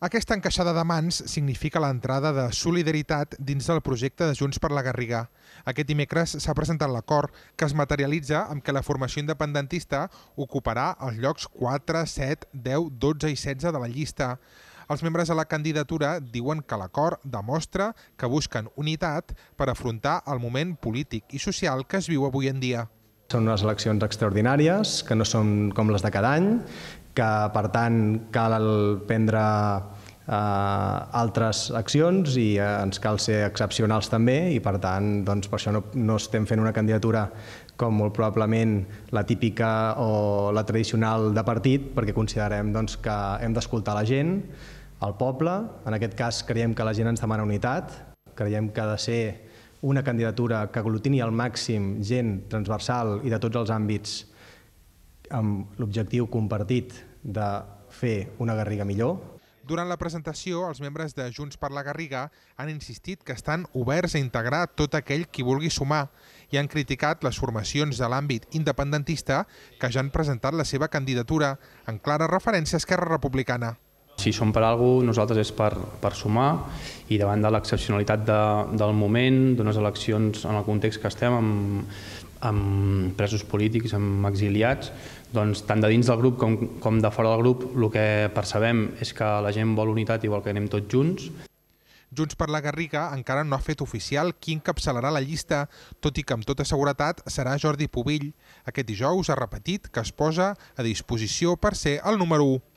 Aquesta encaixada de mans significa l'entrada de solidaritat dins del projecte de Junts per la Garriga. Aquest dimecres s'ha presentat l'acord que es materialitza amb que la formació independentista ocuparà els llocs 4, 7, 10, 12 i 16 de la llista. Els membres de la candidatura diuen que l'acord demostra que busquen unitat per afrontar el moment polític i social que es viu avui en dia. Són unes eleccions extraordinàries, que no són com les de cada any, que per tant cal prendre eh, altres accions i eh, ens cal ser excepcionals també i per tant doncs, per això no, no estem fent una candidatura com molt probablement la típica o la tradicional de partit perquè considerem doncs, que hem d'escoltar la gent, el poble, en aquest cas creiem que la gent ens demana unitat, creiem que ha de ser una candidatura que aglutini al màxim gent transversal i de tots els àmbits amb l'objectiu compartit de fer una Garriga millor. Durant la presentació, els membres de Junts per la Garriga han insistit que estan oberts a integrar tot aquell qui vulgui sumar i han criticat les formacions de l'àmbit independentista que ja han presentat la seva candidatura en clara referència a Esquerra Republicana. Si som per alguna nosaltres és per, per sumar i davant de l'excepcionalitat de, del moment, d'unes eleccions en el context que estem, amb, amb presos polítics, amb exiliats, doncs tant de dins del grup com, com de fora del grup el que percebem és que la gent vol unitat i vol que anem tots junts. Junts per la Garriga encara no ha fet oficial qui encapçalarà la llista, tot i que amb tota seguretat serà Jordi Pubill. Aquest dijous ha repetit que es posa a disposició per ser el número 1.